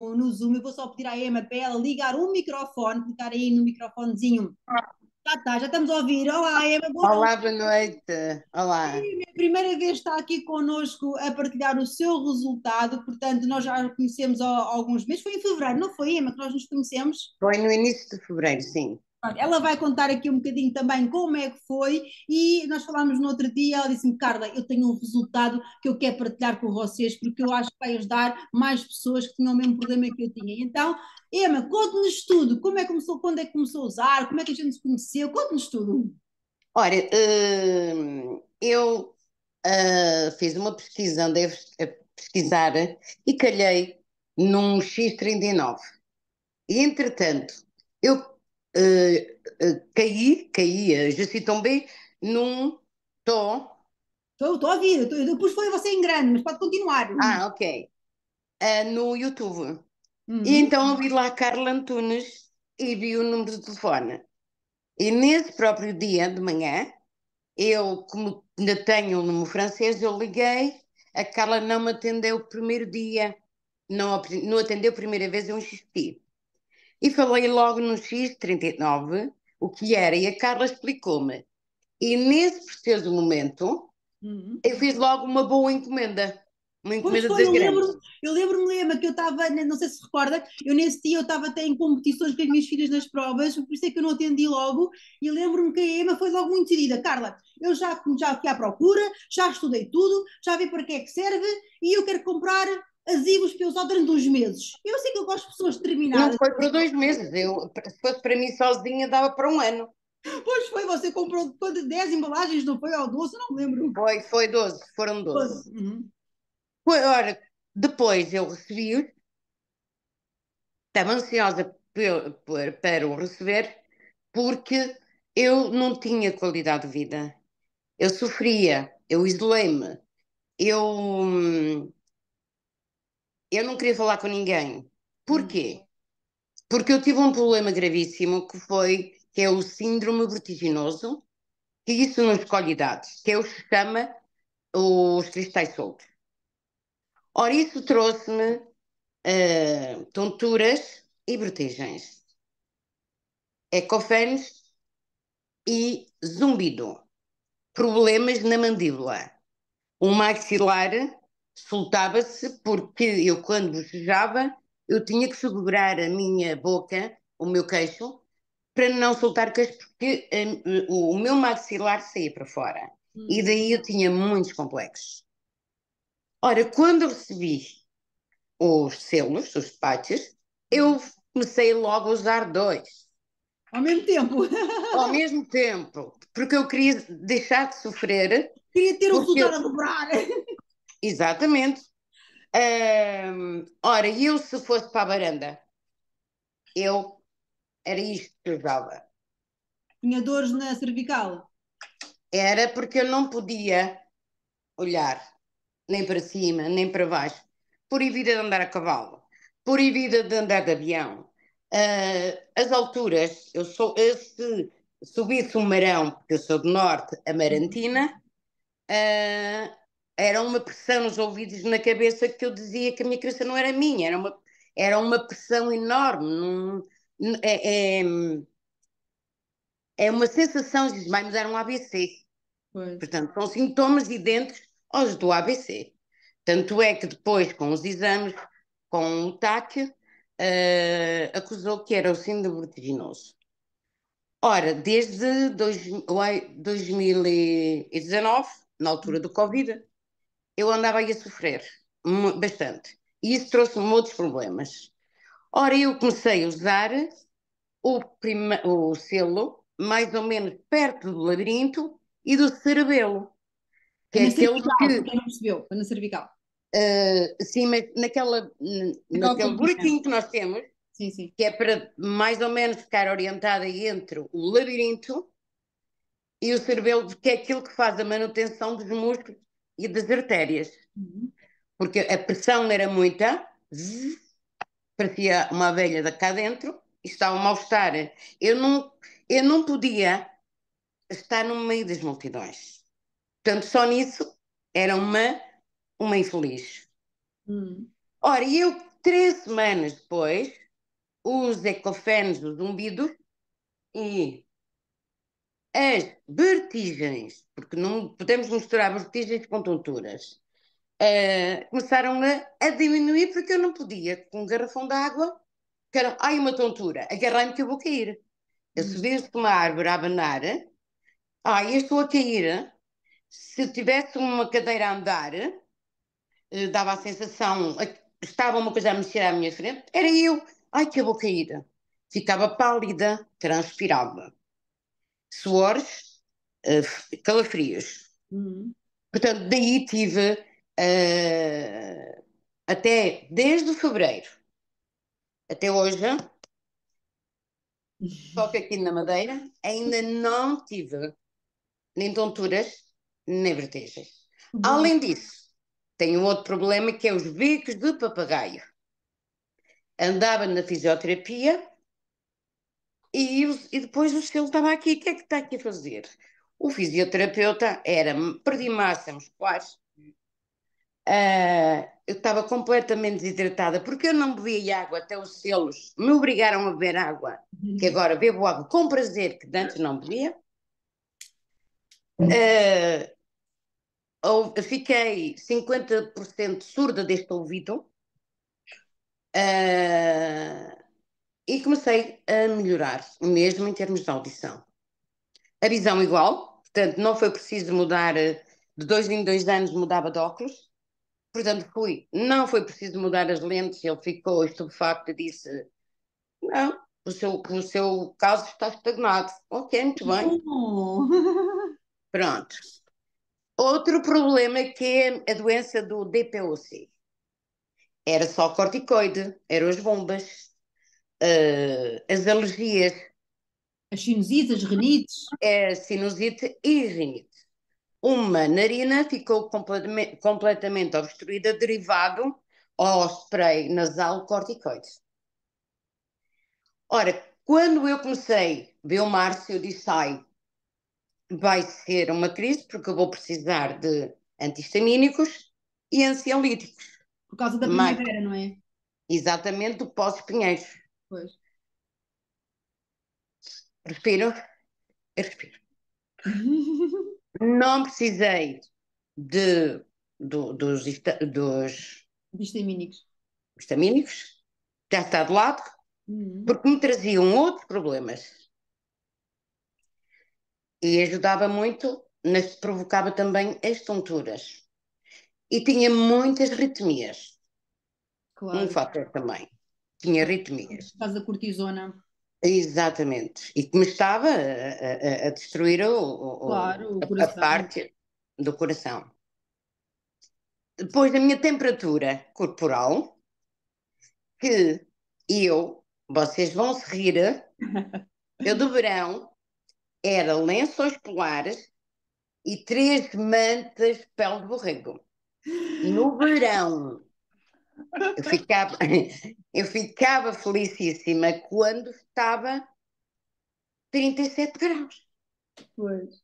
no Zoom, eu vou só pedir à Emma para ela ligar um microfone, clicar aí no microfonezinho. Já está, já estamos a ouvir. Olá, Emma. Boa Olá, boa noite. Olá. Sim, a primeira vez está aqui connosco a partilhar o seu resultado, portanto, nós já conhecemos há alguns meses. Foi em fevereiro, não foi, Emma, que nós nos conhecemos? Foi no início de fevereiro, sim. Ela vai contar aqui um bocadinho também como é que foi e nós falámos no outro dia, ela disse-me, Carla, eu tenho um resultado que eu quero partilhar com vocês porque eu acho que vai ajudar mais pessoas que tinham o mesmo problema que eu tinha. Então, Emma, conte-nos tudo, como é que começou, quando é que começou a usar, como é que a gente se conheceu, conte-nos tudo. Ora, uh, eu uh, fiz uma pesquisa, andei a pesquisar e calhei num X39. E, entretanto, eu uh, caí, caí, já se tombei num Estou. Estou a ouvir, depois foi você em grande, mas pode continuar. Ah, ok. Uh, no YouTube. Uhum. E então ouvi lá Carla Antunes e vi o número de telefone. E nesse próprio dia de manhã, eu, como ainda tenho o número francês, eu liguei, a Carla não me atendeu o primeiro dia, não, não atendeu a primeira vez, eu insisti. E falei logo no X39 o que era, e a Carla explicou-me. E nesse preciso momento, uhum. eu fiz logo uma boa encomenda. Uma encomenda foi, das eu lembro, eu lembro-me, Lema, que eu estava, não sei se recorda, eu nesse dia eu estava até em competições com as minhas filhas nas provas, por isso é que eu não atendi logo, e lembro-me que a Ema foi logo muito decidida. Carla, eu já, já fui à procura, já estudei tudo, já vi para que é que serve, e eu quero comprar adesivos para eu usar durante uns meses. Eu sei que eu gosto de pessoas determinadas. Não foi para dois meses. Eu, se fosse para mim sozinha, dava para um ano. Pois foi, você comprou 10 embalagens, não foi? Ou 12, não lembro. Foi, foi 12, foram 12. Uhum. Foi, ora, depois eu recebi-os, estava ansiosa para o receber, porque eu não tinha qualidade de vida. Eu sofria, eu isolei-me, eu hum, eu não queria falar com ninguém. Porquê? Porque eu tive um problema gravíssimo que foi que é o síndrome vertiginoso, que isso não escolhe idades, que é o que se chama os cristais soltos. Ora, isso trouxe-me uh, tonturas e vertigens, ecofenes e zumbido, problemas na mandíbula, um maxilar soltava-se porque eu, quando bocejava, eu tinha que segurar a minha boca, o meu queixo, para não soltar queixo, porque um, o, o, meu maxilar saía para fora. Hum. E daí eu tinha muitos complexos. Ora, quando eu recebi os selos, os patches, eu comecei logo a usar dois. Ao mesmo tempo? Ao mesmo tempo, porque eu queria deixar de sofrer. Queria ter o resultado eu... a dobrar. Exatamente. Um, ora, eu se fosse para a varanda, eu era isto que eu usava. Tinha dores na cervical? Era porque eu não podia olhar nem para cima, nem para baixo, por evita de andar a cavalo, por evita de andar de avião. Uh, as alturas, eu sou, eu se subisse um marão, porque eu sou do norte, a Marantina, uh, era uma pressão nos ouvidos na cabeça que eu dizia que a minha cabeça não era minha, era uma, era uma pressão enorme. é, é, é, uma sensação de mas era um ABC. Pois. Portanto, são sintomas idênticos aos do ABC. Tanto é que depois, com os exames, com o TAC, uh, acusou que era o síndrome vertiginoso. Ora, desde dois, 2019, na altura do Covid, eu andava aí a sofrer bastante. E isso trouxe-me outros problemas. Ora, eu comecei a usar o, prima, o selo mais ou menos perto do labirinto e do cerebelo. Que é aquele que... Não percebeu? Na cervical. Uh, sim, mas naquela, naquele buraquinho que nós temos, sim, sim. que é para mais ou menos ficar orientada entre o labirinto e o cerebelo, que é aquilo que faz a manutenção dos músculos e das artérias. Uhum. Porque a pressão era muita, parecia uma abelha de cá dentro, e estava um mal-estar. Eu não, eu não podia estar no meio das multidões. Portanto, só nisso era uma, uma infeliz. Uhum. Ora, eu três semanas depois, os ecofenes do zumbido e as vertigens, porque não podemos misturar vertigens com tonturas, uh, começaram a, a, diminuir porque eu não podia, com um garrafão de água, que era, ai, uma tontura, agarrai-me que eu vou cair. Eu subia de uma árvore a abanar, ai, eu estou a cair. Se tivesse uma cadeira a andar, uh, dava a sensação, estava uma coisa a mexer à minha frente, era eu, ai, que eu vou cair. Ficava pálida, transpirava suores, uh, calafrios. Uhum. Portanto, daí tive uh, até desde fevereiro até hoje, só que aqui na Madeira ainda não tive nem tonturas nem vertigens. Uhum. Além disso, tenho outro problema que é os bicos de papagaio. Andava na fisioterapia e, e depois o selo estava aqui. O que é que está aqui a fazer? O fisioterapeuta era, perdi massa musculares, uh, eu estava completamente desidratada, porque eu não bebia água, até os selos me obrigaram a beber água, que uhum. agora bebo água com prazer, que antes não bebia. Uh, fiquei 50% surda deste ouvido. Uh, e comecei a melhorar, mesmo em termos de audição. A visão igual, portanto, não foi preciso mudar, eh, de dois em dois anos mudava de óculos, portanto, fui, não foi preciso mudar as lentes, ele ficou estupefacto e disse, não, o seu, o seu caso está estagnado. Ok, muito bem. Pronto. Outro problema que é a doença do DPOC. Era só corticoide, eram as bombas, uh, as alergias. As sinusites, as rinites. É sinusite e rinite. Uma narina ficou completamente, completamente obstruída derivado ao spray nasal corticoide. Ora, quando eu comecei a ver o Márcio, eu disse, ai, vai ser uma crise porque eu vou precisar de antihistamínicos e ansiolíticos. Por causa da primavera, Mas, não é? Exatamente, do pós-pinheiros. Pois. Respiro, respiro. Não precisei de, do, dos, dos histamínicos. histamínicos, já está de lado, uhum. porque me traziam outros problemas. E ajudava muito, mas provocava também as tonturas. E tinha muitas ritmias. Claro. Um fator também tinha arritmias. Por causa da cortisona. Exatamente. E que me estava a, a, a destruir o, claro, o a, a, parte do coração. Depois da minha temperatura corporal, que eu, vocês vão se rir, eu do verão era lençóis polares e três mantas de pele de borrego. No verão, eu ficava, eu ficava felicíssima quando estava 37 graus. Pois.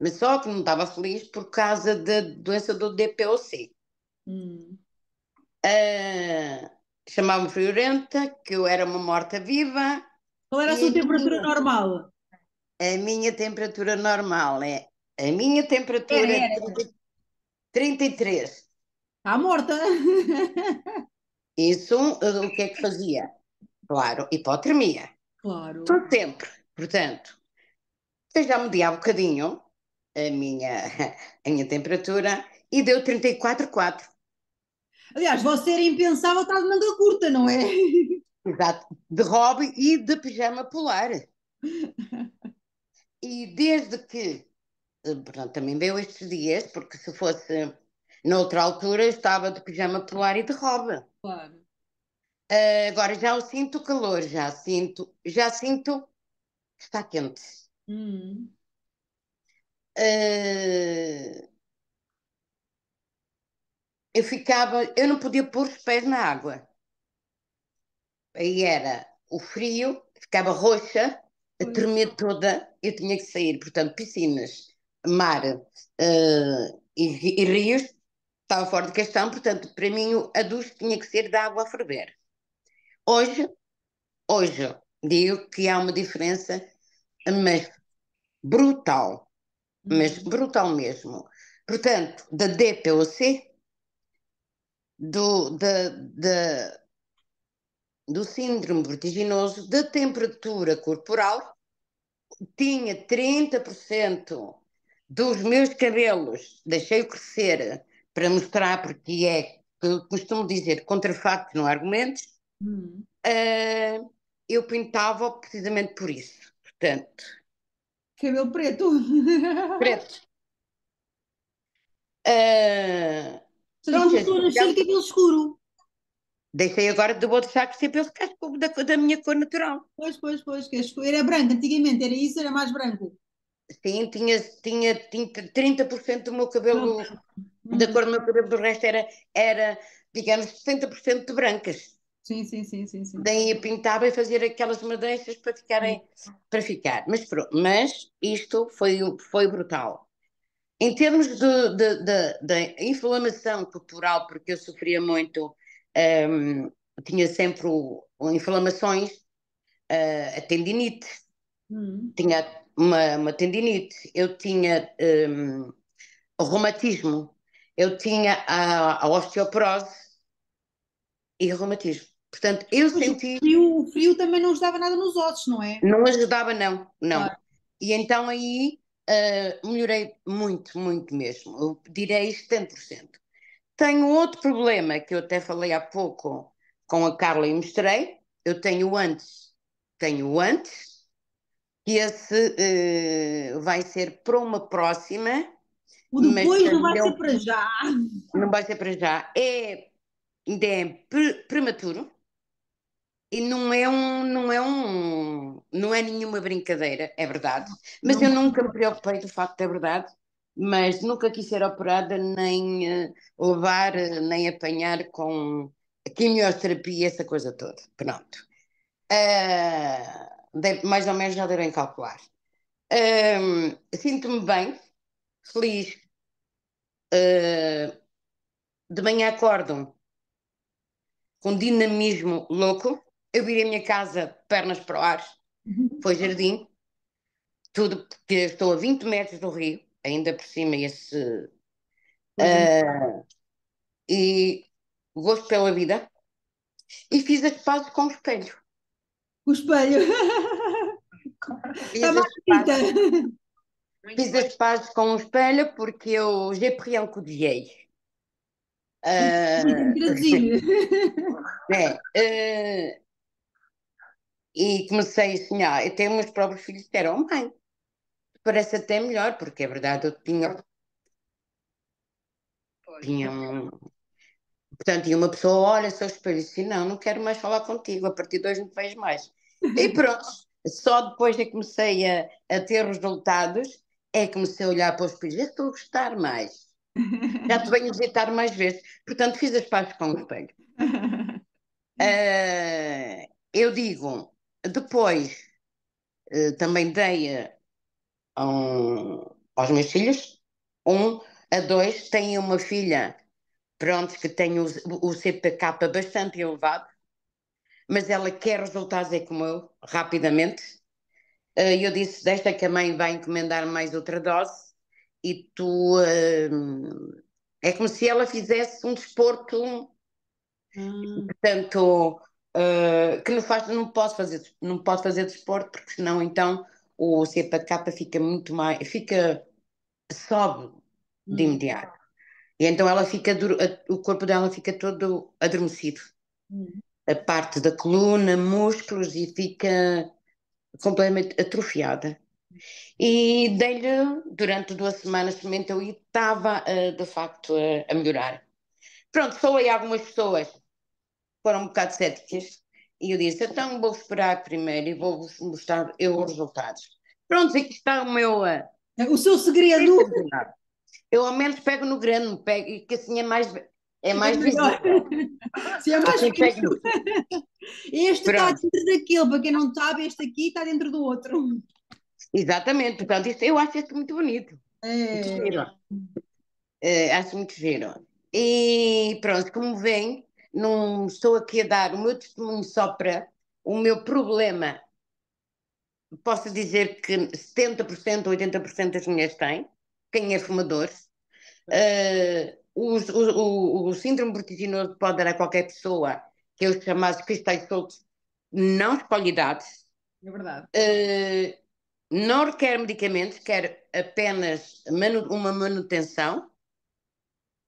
Mas só que não estava feliz por causa da doença do DPOC. Hum. Uh, Chamava-me friorenta, que eu era uma morta-viva. Qual era a sua temperatura minha, normal? A minha temperatura normal é. A minha temperatura era, era. é 33. Está morta. Isso, o que é que fazia? Claro, hipotermia. Claro. Todo sempre. Portanto, eu já mediar um bocadinho a minha, a minha temperatura e deu 34,4. Aliás, você era impensável estar de manga curta, não é? Exato, de hobby e de pijama polar. e desde que, eh, portanto, também veio estes dias, porque se fosse Noutra altura estava de pijama polar e de roupa. Claro. Uh, agora já o sinto calor, já sinto, já sinto está quente. Hum. Uh, eu ficava, eu não podia pôr os pés na água. Aí era o frio, ficava roxa, a tremer toda, eu tinha que sair. Portanto, piscinas, mar uh, e, e rios estava fora de questão, portanto, para mim a ducha tinha que ser de água a ferver. Hoje, hoje, digo que há uma diferença, mas brutal, mas Uhum. brutal mesmo. Portanto, da DPOC, do, da, da, do síndrome vertiginoso, da temperatura corporal, tinha 30% dos meus cabelos, deixei crescer para mostrar, porque é, que eu costumo dizer, contra factos, não argumentos, Uhum. uh, eu pintava precisamente por isso. Portanto, Cabelo preto. preto. Uh, Seja, pronto, começou a nascer então, cabelo escuro. deixei agora de vou deixar crescer pelo ficar da, da minha cor natural. Pois, pois, pois, que esco- era branco, antigamente era isso, era mais branco. Sim, tinha, tinha, tinha 30% do meu cabelo, da Uhum. cor do meu cabelo, do resto era, era digamos, 60% de brancas. Sim, sim, sim, sim, sim. Daí eu pintava e fazer aquelas madeixas para ficarem, para ficar. Mas pronto, mas isto foi, foi brutal. Em termos de inflamação corporal, porque eu sofria muito, um, tinha sempre o, inflamações, uh, a tendinite, Uhum. tinha uma, uma tendinite, eu tinha um, reumatismo, eu tinha a, a osteoporose e reumatismo. Portanto, eu Pois senti. O frio, o frio também não ajudava nada nos ossos, não é? Não ajudava, não, não. Claro. E então aí uh, melhorei muito, muito mesmo. Eu direi 70%. Tenho outro problema que eu até falei há pouco com a Carla e mostrei. Eu tenho antes, tenho antes, que esse uh, vai ser para uma próxima. O depois mas não vai ser para já. Não vai ser para já. É, ainda é pre- prematuro. E não é um, não é um, não é nenhuma brincadeira, é verdade. Mas Não. eu nunca me preocupei do facto é verdade, mas nunca quis ser operada nem eh, levar, eh, nem apanhar com quimioterapia, essa coisa toda. Pronto. Deve- mais ou menos já devem calcular. Ahm, Sinto-me bem, feliz. Ah, de manhã acordo com dinamismo louco. Eu virei a minha casa pernas para o ar, foi jardim, tudo porque estou a 20 metros do rio, ainda por cima esse. Ah, e gosto pela vida. E fiz as pazes com o espelho. O espelho. Está mais as fiz as pazes com o espelho porque eu já pris um coup de vieille. Traduzir. é, ah, e comecei a sonhar. Eu tenho meus próprios filhos que eram mãe. Parece até melhor, porque é verdade, eu tinha, tinha um. Portanto, e uma pessoa olha seu espelho e diz não, não quero mais falar contigo, a partir de hoje não vejo mais. E pronto, só depois é que comecei a, a ter resultados, é que comecei a olhar para os espelhos, eu estou a gostar mais. Já te venho visitar mais vezes. Portanto, fiz as pazes com o espelho. Ah, eu digo, depois eh, também dei a um- aos meus filhos, um a dois, tenho uma filha, pronto, que tem o, o CPK bastante elevado, mas ela quer resultados é como eu, rapidamente. Eh, eu disse, deixa que a mãe vai encomendar mais outra dose e tu... eh, é como se ela fizesse um desporto Ah, Portanto, uh, que não, faz, não, posso fazer, não pode fazer desporto, porque senão então o CPK fica muito mais, fica, sobe de hum, imediato. E então ela fica, o corpo dela fica todo adormecido. hum. A parte da coluna, músculos e fica completamente atrofiada. E dei-lhe, durante duas semanas, experimentou e estava, uh, de facto, a, melhorar. Pronto, falei a algumas pessoas foram um bocado céticas e eu disse, então vou esperar primeiro e vou-vos mostrar eu os resultados. Pronto, aqui está o meu... uh, O seu segredo Eu ao menos pego no grande, pego, e que assim é mais, é mais visível. Se é mais pego- Este está Pronto. dentro daquele, para quem não sabe, este aqui está dentro do outro. Exatamente, portanto, isto, eu acho isto muito bonito. Muito É. giro. Eh, acho muito giro. E pronto, como vem, não estou aqui a dar o meu testemunho só para o meu problema. Posso dizer que 70%, 80% das mulheres têm, quem é fumador. Uh, o, o, o, síndrome vertiginoso pode dar a qualquer pessoa, que é os chamados cristais soltos, não escolhe idades. É verdade. Uh, não requer medicamentos, quer apenas manu uma manutenção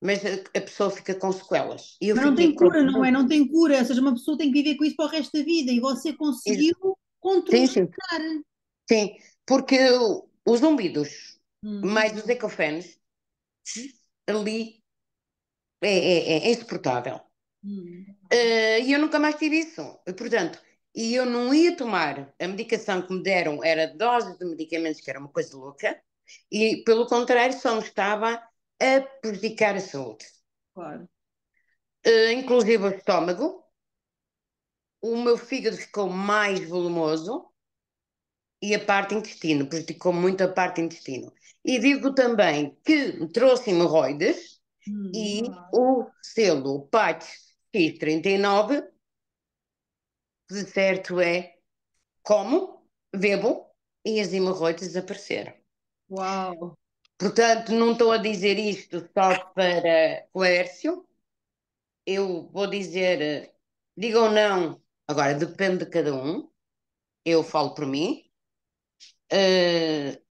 mas a, a pessoa fica com sequelas. mas não tem cura, com... não é? Não tem cura, ou seja, uma pessoa tem que viver com isso para o resto da vida e você conseguiu controlar. Sim, sim. sim, porque os zumbidos, hum. mais os ecofenes, ali é, é, é insuportável. Hum. Uh, e eu nunca mais tive isso. Portanto, e eu não ia tomar a medicação que me deram, era doses de medicamentos, que era uma coisa louca, e pelo contrário, só me estava a prejudicar a saúde. Claro. Uh, inclusive o estômago. O meu fígado ficou mais volumoso e a parte intestino, prejudicou muito a parte intestino. E digo também que trouxe hemorroides hum, e o selo PATS X39, de certo é como, bebo e as hemorroides desapareceram. Uau! Portanto, não estou a dizer isto só para coércio. Eu vou dizer, digam não, agora depende de cada um. Eu falo por mim. Uh,